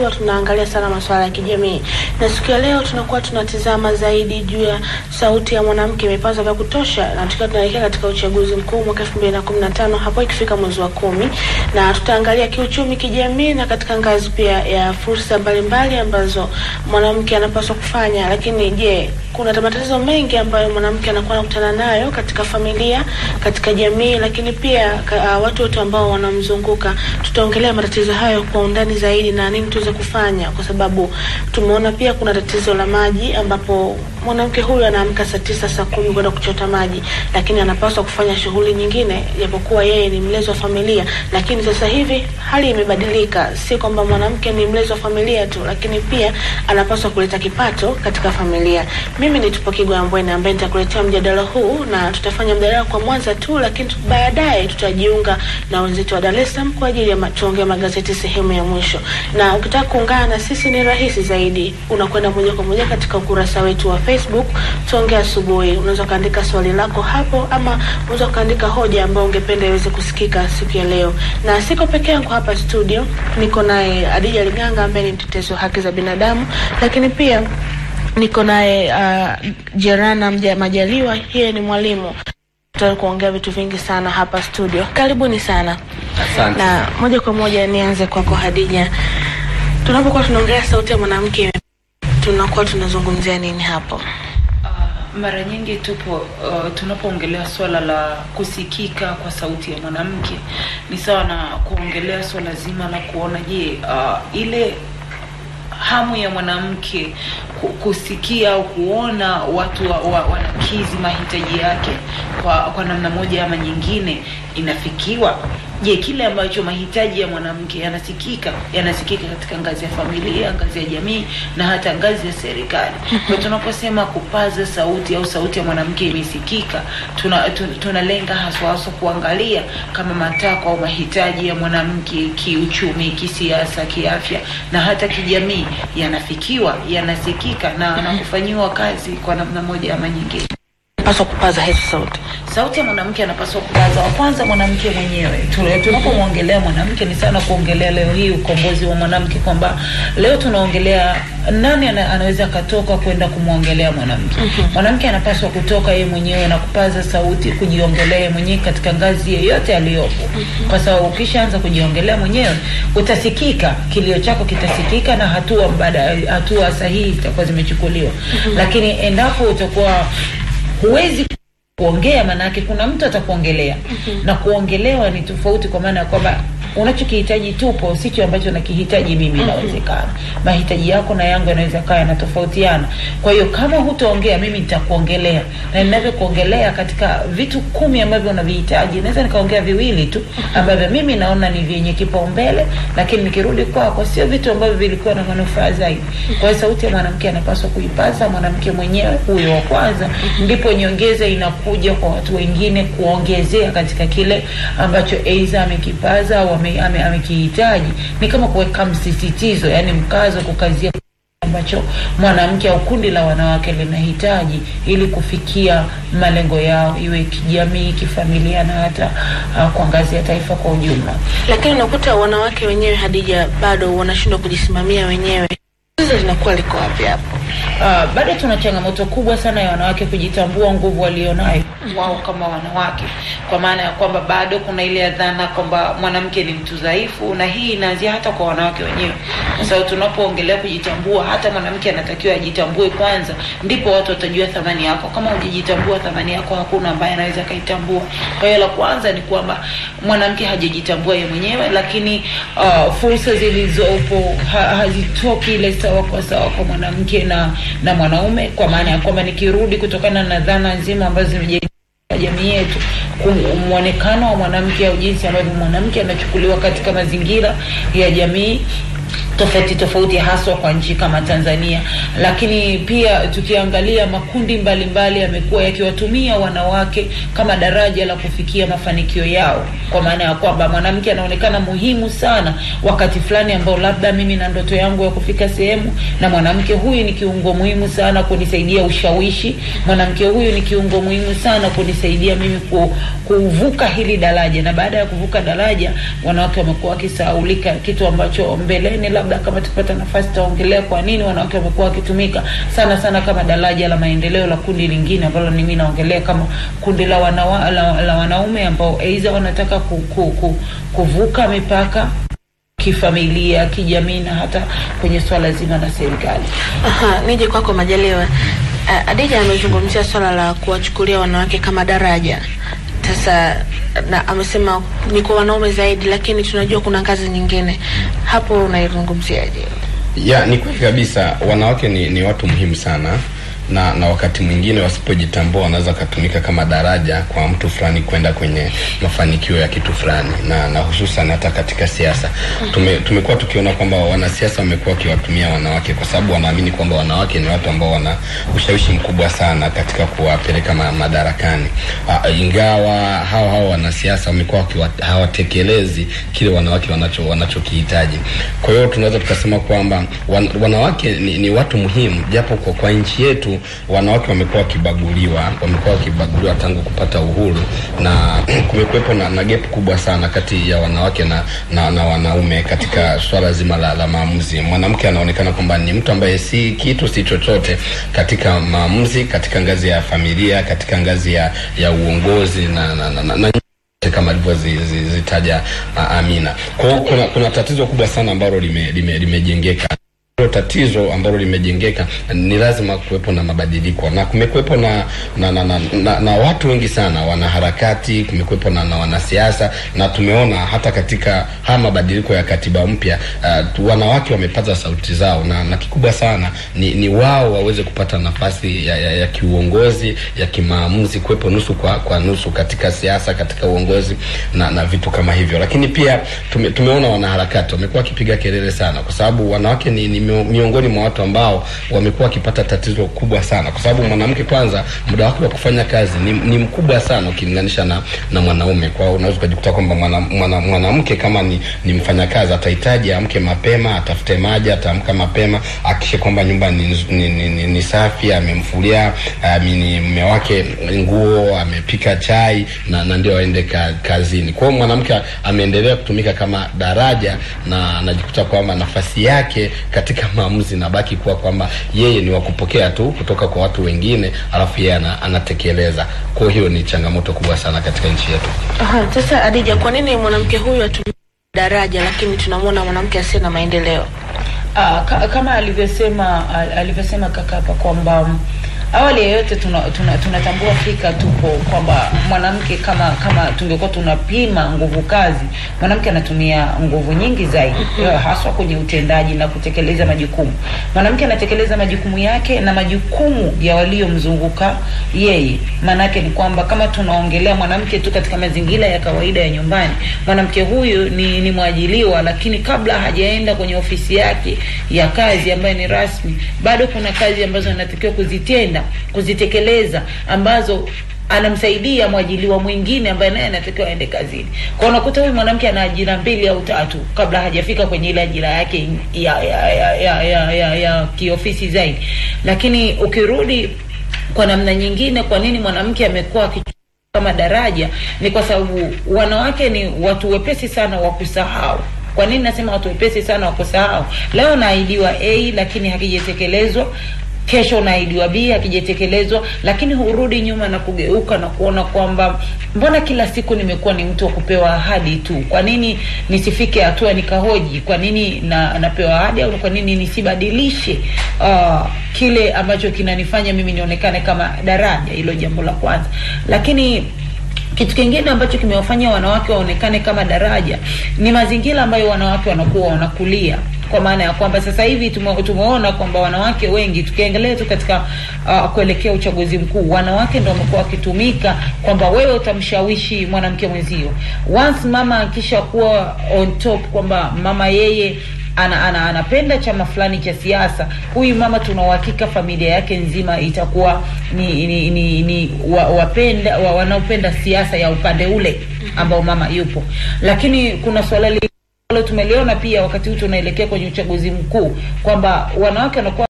huwa tunaangalia sana masuala ya kijamii, na siku ya leo tunakuwa tunatizama zaidi juu ya sauti ya mwanamke imepazwa vya kutosha, na tukiwa tunaelekea katika uchaguzi mkuu mwaka elfu mbili na kumi na tano hapo ikifika mwezi wa kumi, na tutaangalia kiuchumi, kijamii na katika ngazi pia ya fursa mbalimbali ambazo mwanamke anapaswa kufanya. Lakini je, kuna matatizo mengi ambayo mwanamke anakuwa anakutana nayo katika familia, katika jamii, lakini pia uh, watu wote ambao wanamzunguka. Tutaongelea matatizo hayo kwa undani zaidi na nini tuweze kufanya, kwa sababu tumeona pia kuna tatizo la maji ambapo mwanamke huyu anaamka saa tisa saa kumi kwenda kuchota maji, lakini anapaswa kufanya shughuli nyingine, japokuwa yeye ni mlezi wa familia. Lakini sasa hivi hali imebadilika, si kwamba mwanamke ni mlezi wa familia tu, lakini pia anapaswa kuleta kipato katika familia. Mimi ni Tupo Kigwa Mbwene ambaye nitakuletea mjadala huu na tutafanya mjadala kwa Mwanza tu, lakini baadaye tutajiunga na wenzetu wa Dar es Salaam kwa ajili ya tuongea magazeti sehemu ya mwisho. Na ukitaka kuungana na sisi ni rahisi zaidi, unakwenda moja kwa moja katika ukurasa wetu wa Facebook tuongee asubuhi. Unaweza ukaandika swali lako hapo, ama unaweza ukaandika hoja ambayo ungependa iweze kusikika siku ya leo. Na siko peke yangu hapa studio, niko naye Adija Liganga ambaye ni mtetezi wa haki za binadamu, lakini pia niko naye uh, Jerana Mja Majaliwa, yeye ni mwalimu. Kuongea vitu vingi sana hapa studio. Karibuni sana. Asante. Na moja kwa moja nianze kwako Hadija, tunapokuwa tunaongelea sauti ya mwanamke tunakuwa tunazungumzia nini hapo? Uh, mara nyingi tupo uh, tunapoongelea swala la kusikika kwa sauti ya mwanamke ni sawa na kuongelea swala zima la kuona je, uh, ile hamu ya mwanamke kusikia au kuona watu wa, wa, wanakizi mahitaji yake kwa, kwa namna moja ama nyingine inafikiwa. Je, kile ambacho mahitaji ya mwanamke yanasikika yanasikika katika ngazi ya familia, ngazi ya jamii na hata ngazi ya serikali. Kwa tunaposema kupaza sauti au sauti ya mwanamke imesikika, tuna, tuna, tunalenga haswa haswa kuangalia kama matakwa au mahitaji ya mwanamke kiuchumi, kisiasa, kiafya na hata kijamii yanafikiwa, yanasikika na, anakufanyiwa kazi kwa namna moja ama nyingine. Paswa kupaza hizo sauti. Sauti ya mwanamke anapaswa kupaza wa kwanza mwanamke mwenyewe. Tu- Tunapomwongelea mwanamke ni sana kuongelea leo hii ukombozi wa mwanamke, kwamba leo tunaongelea nani ana, anaweza akatoka kwenda kumwongelea mwanamke. Mwanamke anapaswa kutoka yeye mwenyewe na kupaza sauti, kujiongelea yeye mwenyewe katika ngazi yeyote aliyopo, kwa sababu ukishaanza kujiongelea mwenyewe utasikika, kilio chako kitasikika na hatua mbada, hatua sahihi zitakuwa zimechukuliwa. Lakini endapo utakuwa huwezi kuongea maanake kuna mtu atakuongelea mm -hmm. na kuongelewa ni tofauti kwa maana ya kwamba unachokihitaji tupo sicho ambacho nakihitaji mimi inawezekana. Mahitaji yako na yangu yanaweza kawa yanatofautiana. Kwa hiyo kama hutaongea mimi nitakuongelea. Na ninavyokuongelea katika vitu kumi ambavyo unavihitaji naweza nikaongea viwili tu ambavyo mimi naona ni vyenye kipaumbele lakini nikirudi kwako sio vitu ambavyo vilikuwa na manufaa zaidi. Kwa hiyo sauti ya mwanamke anapaswa kuipaza mwanamke mwenyewe huyo wa kwanza ndipo nyongeza inakuja kwa watu wengine kuongezea katika kile ambacho aidha amekipaza au ame- ame- amekihitaji ni kama kuweka msisitizo yani mkazo kukazia ambacho mwanamke au kundi la wanawake linahitaji ili kufikia malengo yao iwe kijamii kifamilia na hata uh, kwa ngazi ya taifa kwa ujumla Lakini unakuta wanawake wenyewe Hadija bado wanashindwa kujisimamia wenyewe. Tatizo linakuwa liko wapi hapo? Uh, bado tuna changamoto kubwa sana ya wanawake kujitambua nguvu walionayo wao kama wanawake, kwa maana ya kwamba bado kuna ile dhana kwamba mwanamke ni mtu dhaifu, na hii inaanzia hata kwa wanawake wenyewe, kwa sababu tunapoongelea kujitambua, hata mwanamke anatakiwa ajitambue kwanza, ndipo watu watajua thamani yako. Kama hujajitambua thamani yako, hakuna ambaye anaweza akaitambua. Kwa hiyo la kwanza ni kwamba mwanamke hajajitambua yeye mwenyewe, lakini uh, fursa zilizopo ha, hazitoki ile sawa kwa sawa kwa mwanamke na na mwanaume, kwa maana ya kwamba nikirudi kutokana na dhana nzima ambazo zimejengwa jamii yetu mwonekano wa mwanamke au jinsi ambavyo mwanamke anachukuliwa katika mazingira ya jamii tofauti tofauti haswa kwa nchi kama Tanzania, lakini pia tukiangalia makundi mbalimbali yamekuwa yakiwatumia wanawake kama daraja la kufikia mafanikio yao, kwa maana ya kwamba mwanamke anaonekana muhimu sana wakati fulani ambao labda mimi na ndoto yangu ya kufika sehemu, na mwanamke huyu ni kiungo muhimu sana kunisaidia ushawishi, mwanamke huyu ni kiungo muhimu sana kunisaidia mimi ku, kuvuka hili daraja, na baada ya kuvuka daraja wanawake wamekuwa wakisahaulika, kitu ambacho mbeleni labda labda kama tupata nafasi taongelea kwa nini wanawake wamekuwa wakitumika sana sana kama daraja la maendeleo la kundi lingine ambalo mimi naongelea kama kundi la, wanawa, la, la wanaume ambao aidha wanataka ku, ku, ku, kuvuka mipaka kifamilia, kijamii na hata kwenye swala zima la serikali. Nije kwako Majaliwa. Uh, Adija amezungumzia swala la kuwachukulia wanawake kama daraja. Sasa na amesema ni kwa wanaume zaidi, lakini tunajua kuna ngazi nyingine. Hapo unaizungumziaje? Ya, ni kweli kabisa, wanawake ni, ni watu muhimu sana na na wakati mwingine wasipojitambua wanaweza wakatumika kama daraja kwa mtu fulani kwenda kwenye mafanikio ya kitu fulani, na na hususan hata katika siasa tume, tumekuwa tukiona kwamba wanasiasa wamekuwa wakiwatumia wanawake kwa sababu wanaamini kwamba wanawake ni watu ambao wana ushawishi mkubwa sana katika kuwapeleka ma, madarakani. Uh, ingawa hao hao wanasiasa wamekuwa hawatekelezi kile wanawake wanacho wanachokihitaji. Kwa hiyo tunaweza tukasema kwamba wan, wanawake ni, ni watu muhimu, japo kwa, kwa nchi yetu wanawake wamekuwa wakibaguliwa, wamekuwa wakibaguliwa tangu kupata uhuru, na kumekuwepo na, na gap kubwa sana kati ya wanawake na, na, na wanaume katika swala zima la, la maamuzi. Mwanamke anaonekana kwamba ni mtu ambaye si kitu si chochote katika maamuzi, katika ngazi ya familia, katika ngazi ya, ya uongozi na, na, na, na, na kama alivyozitaja Amina. Kwa hiyo kuna, kuna tatizo kubwa sana ambalo limejengeka lime, lime tatizo ambalo limejengeka ni lazima kuwepo na mabadiliko na kumekuwepo na na, na, na, na na watu wengi sana wanaharakati, kumekuwepo na, na wanasiasa na tumeona hata katika haya mabadiliko ya katiba mpya uh, wanawake wamepata sauti zao na, na kikubwa sana ni, ni wao waweze kupata nafasi ya, ya, ya kiuongozi ya kimaamuzi, kuwepo nusu kwa, kwa nusu katika siasa, katika uongozi na, na vitu kama hivyo. Lakini pia tume, tumeona wanaharakati wamekuwa wakipiga kelele sana kwa sababu wanawake ni, ni miongoni mwa watu ambao wamekuwa wakipata tatizo kubwa sana, kwa sababu mwanamke kwanza, muda wake wa kufanya kazi ni, ni mkubwa sana ukilinganisha na na mwanaume. Kwa unaweza ukajikuta kwamba mwanamke mwana, mwana kama ni, ni mfanyakazi atahitaji amke mapema, atafute maji, ataamka mapema, akishe kwamba nyumba ni, ni, ni, ni, ni safi, amemfulia amini mume wake nguo, amepika chai na, na ndio aende ka, kazini. Kwa hiyo mwanamke ameendelea kutumika kama daraja na anajikuta kwamba nafasi yake katika maamuzi nabaki kuwa kwamba yeye ni wakupokea tu kutoka kwa watu wengine, alafu yeye anatekeleza. Kwa hiyo ni changamoto kubwa sana katika nchi yetu. Aha, sasa Adija, kwa nini mwanamke huyu atumie daraja lakini tunamwona mwanamke asiye na maendeleo? Aa, ka, kama alivyosema alivyosema kaka hapa kwamba awali yeyote tunatambua tuna, tuna, tuna fika tupo kwamba mwanamke kama kama tungekuwa tunapima nguvu kazi, mwanamke anatumia nguvu nyingi zaidi haswa kwenye utendaji na kutekeleza majukumu. Mwanamke anatekeleza majukumu yake na majukumu ya waliomzunguka yeye. Maana yake ni kwamba kama tunaongelea mwanamke tu katika mazingira ya kawaida ya nyumbani, mwanamke huyu ni, ni mwajiliwa, lakini kabla hajaenda kwenye ofisi yake ya kazi ambayo ni rasmi, bado kuna kazi ambazo anatakiwa kuzitenda kuzitekeleza ambazo anamsaidia mwajiliwa mwingine ambaye naye anatakiwa aende kazini. Kwa unakuta huyu mwanamke ana ajira mbili au tatu kabla hajafika kwenye ile ajira yake ya ya ya ya, ya, ya, ya kiofisi zaidi. Lakini ukirudi kwa namna nyingine, kwa nini mwanamke amekuwa kama daraja? Ni kwa sababu wanawake ni watu wepesi sana wa kusahau. Kwa nini nasema watu wepesi sana wa kusahau? Leo naahidiwa A lakini hakijatekelezwa kesho naidiwa B akijatekelezwa, lakini hurudi nyuma na kugeuka na kuona kwamba mbona kila siku nimekuwa ni mtu wa kupewa ahadi tu. Kwa nini nisifike hatua nikahoji kwa nini na napewa ahadi, au kwa nini nisibadilishe uh, kile ambacho kinanifanya mimi nionekane kama daraja? Hilo jambo la kwanza, lakini kitu kingine ambacho kimewafanya wanawake waonekane kama daraja ni mazingira ambayo wanawake wanakuwa wanakulia kwa maana ya kwamba sasa hivi tume, tumeona kwamba wanawake wengi tukiangalia tu katika uh, kuelekea uchaguzi mkuu, wanawake ndio wamekuwa wakitumika kwamba wewe utamshawishi mwanamke mwenzio. Once mama akisha kuwa on top kwamba mama yeye ana, ana, anapenda chama fulani cha siasa, huyu mama tuna uhakika familia yake nzima itakuwa ni ni, ni, ni wa, wapenda wa, wanaopenda siasa ya upande ule ambao mama yupo, lakini kuna swala li tumeliona pia wakati huu tunaelekea kwenye uchaguzi mkuu kwamba wanawake wanakuwa